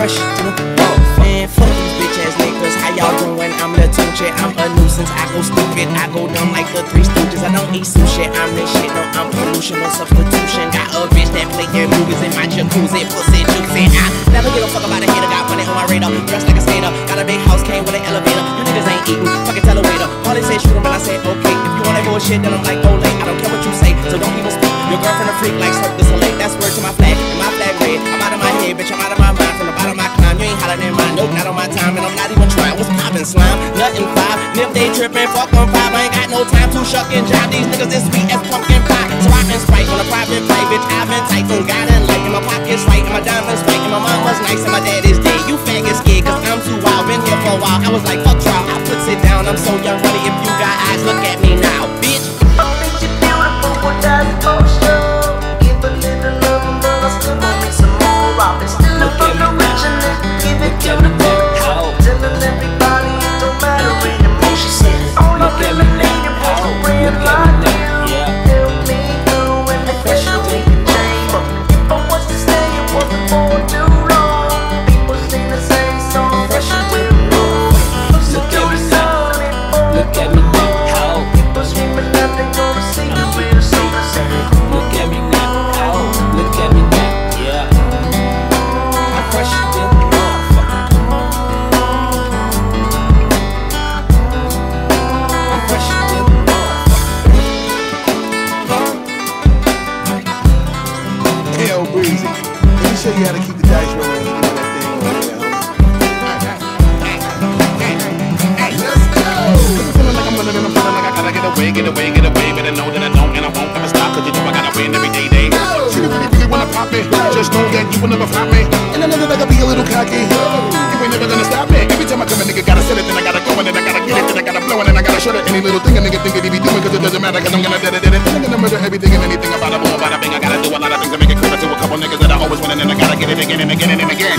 crush through. Man, fuck these bitch ass niggas. How y'all doing? I'm the tongue shit. I'm a nuisance. I go stupid. I go dumb like the three stooges. I don't eat some shit. I'm this shit. No, I'm pollution. No substitution. Got a bitch that play their movies in my jacuzzi. Pussy juicy. I never give a fuck about a hater. Got money on my radar. Dressed like a skater. Got a big house. Came with an elevator. You niggas ain't eating. Fucking tell a waiter. Harley said shoot him, but I said okay. If you want that bullshit, then I'm like, go late. I don't care what you say. So don't even speak. Your girlfriend a freak like Cirque du Soleil. That's word to my flag. And my flag red. I'm out of my head, bitch. I'm out of What's slime? Nothing five. If they trippin', fuck on five. I ain't got no time to shuck and jive. These niggas is sweet as pumpkin pie. So I been sprite on a private flight, bitch. I've been tight on God and light. And my pockets right, and my diamonds white, and my nice, show you how to keep the dice rolling and get away, get away, get away. But I know that I don't and I won't ever stop. Cause you know I gotta win every day, day. She really, really wanna pop me. Just know that you will never flop me. And I know that I gotta be a little cocky. You ain't never gonna stop me. Every time I come, a nigga gotta set it, then I gotta go, and then I gotta get it, then I gotta blow, and then I gotta shut it. Any little thing a nigga think that he be doing, cause it doesn't matter, cause I'm gonna dead it, dead it. Win, and I again and again and again.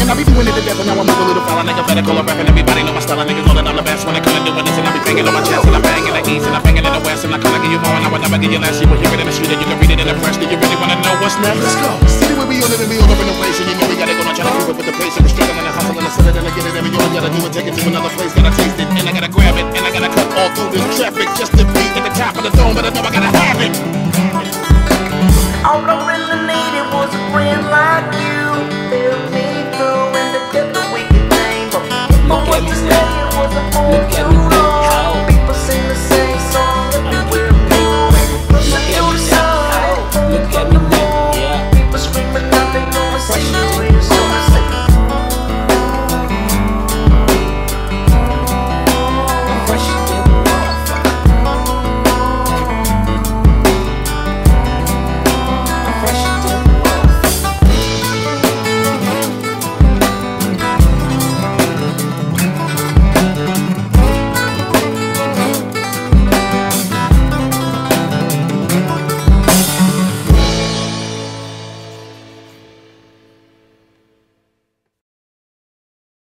And I be doing it to death, and now I move a little foul. Nigga better call a rap, and everybody know my style. And niggas know that I'm the best when it comes to doing this, and I be banging on my chest, and I'm banging the east, and I'm banging in the west, and I come give you more, and I would never give you less. You will hear it in the street, and you can read it in the press. Do you really wanna know what's next? Let's go. City where we on it, and we all in the place, and you know we gotta go. Not trying to keep up with the pace, and we're struggling and hustling, and it, and I get it every year. I gotta do it, take it to another place, gotta taste it, and I gotta grab it, and I gotta cut all through this traffic just to be at the top of the dome, but I know I gotta have it. Like you.